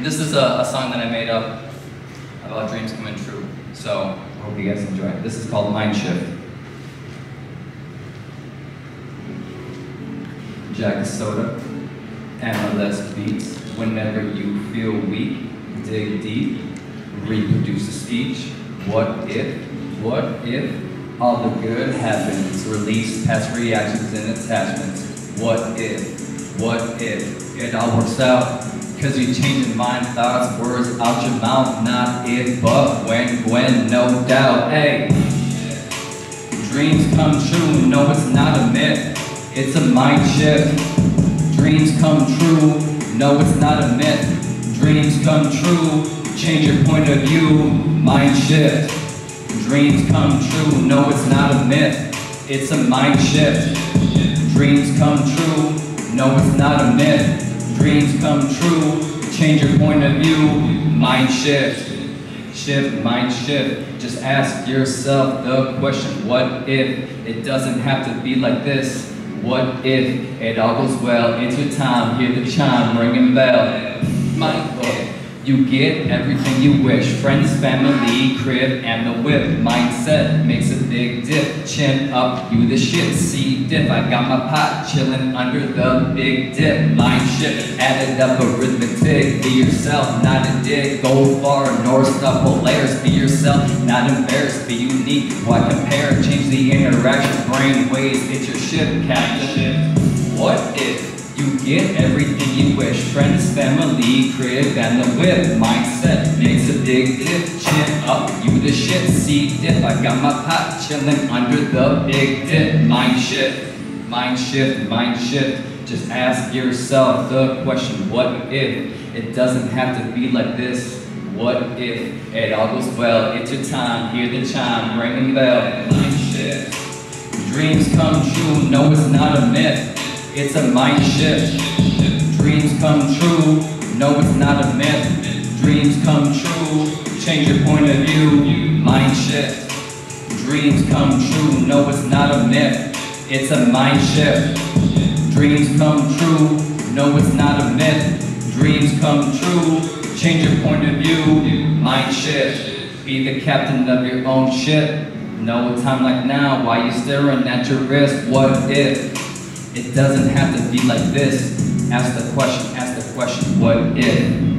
This is a, a song that I made up about dreams coming true. So I hope you guys enjoy it. This is called Mind Shift. Jack Soda, MLS beats. Whenever you feel weak, dig deep, reproduce a speech. What if, what if all the good happens? Release past reactions and attachments. What if, what if it all works out? Cause you changing mind, thoughts, words out your mouth, not if, but when, when, no doubt. Hey, dreams come true, no, it's not a myth, it's a mind shift. Dreams come true, no, it's not a myth. Dreams come true, change your point of view, mind shift. Dreams come true, no, it's not a myth, it's a mind shift. Dreams come true, no, it's not a myth. Dreams come true, change your point of view, mind shift. Shift, mind shift. Just ask yourself the question, what if it doesn't have to be like this? What if it all goes well into time? Hear the chime ringing bell. Mind you get everything you wish. Friends, family, crib, and the whip. Mindset makes a big dip. Chin up, you the shit. See dip. I got my pot chilling under the big dip. Mind shift, added up arithmetic. Be yourself, not a dick. Go far, north star Polaris. Be yourself, not embarrassed. Be unique. Why compare? Change the interaction. Brain waves. It's your ship, captain. What if? You get everything wish. Friends, family, crib, and the whip. Mindset makes a big dip. Chin up, you the shit. See dip. I got my pot chilling under the big dip. Mind shift, mind shift, mind shift. Just ask yourself the question, what if it doesn't have to be like this? What if it all goes well? It's your time, hear the chime, ringing bell. Mind shift. Dreams come true, no it's not a myth. It's a mind shift. Come true. No, it's not a myth. Dreams come true. Change your point of view. Mind shift. Dreams come true. No, it's not a myth. It's a mind shift. Dreams come true. No, it's not a myth. Dreams come true. Change your point of view. Mind shift. Be the captain of your own ship. No time like now. Why you staring at your wrist? What if? It doesn't have to be like this. Ask the question, ask the question, what if?